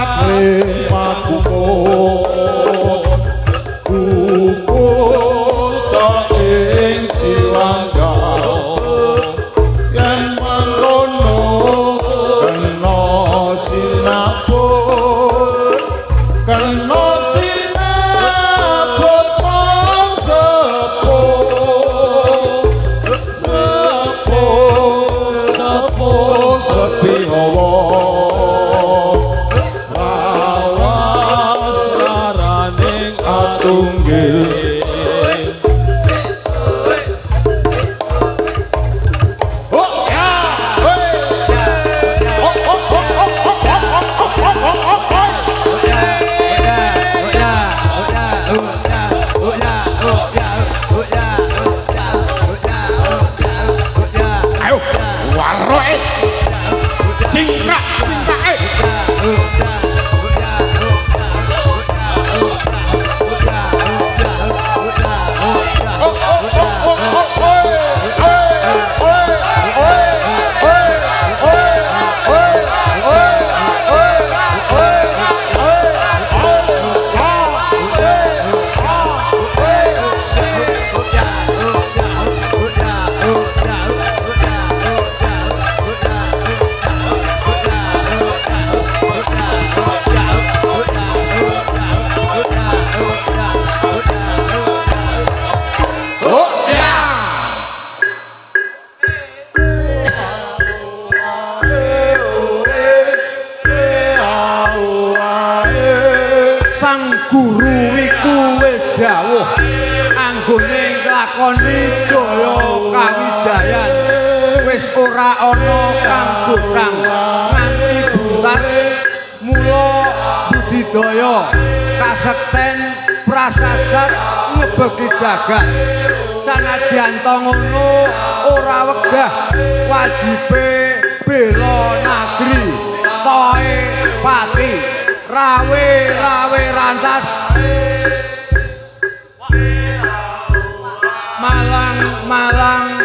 Kaklim Pakukuk Surabaya kasekten prasasat ngebegi jagat sanadyan diantong ngono ora wegah wajibe bela negeri toe pati rawe rawe rantas malang malang.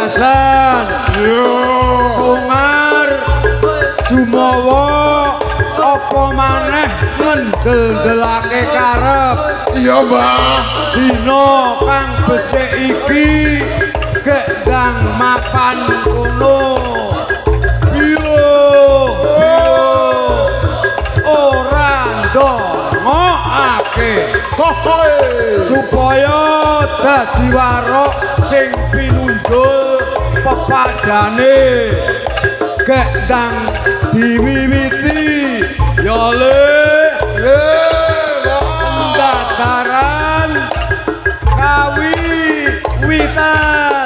Hasan Sungar Jumowo opo maneh? Mendel-delake karep. Iya mbah. Dina kang becik iki gedang mapan kuno biro ora dongo supaya dadi warok sing pinunjul pepadane. Tang diwiwiti. Ya le. Pendataran kawi witan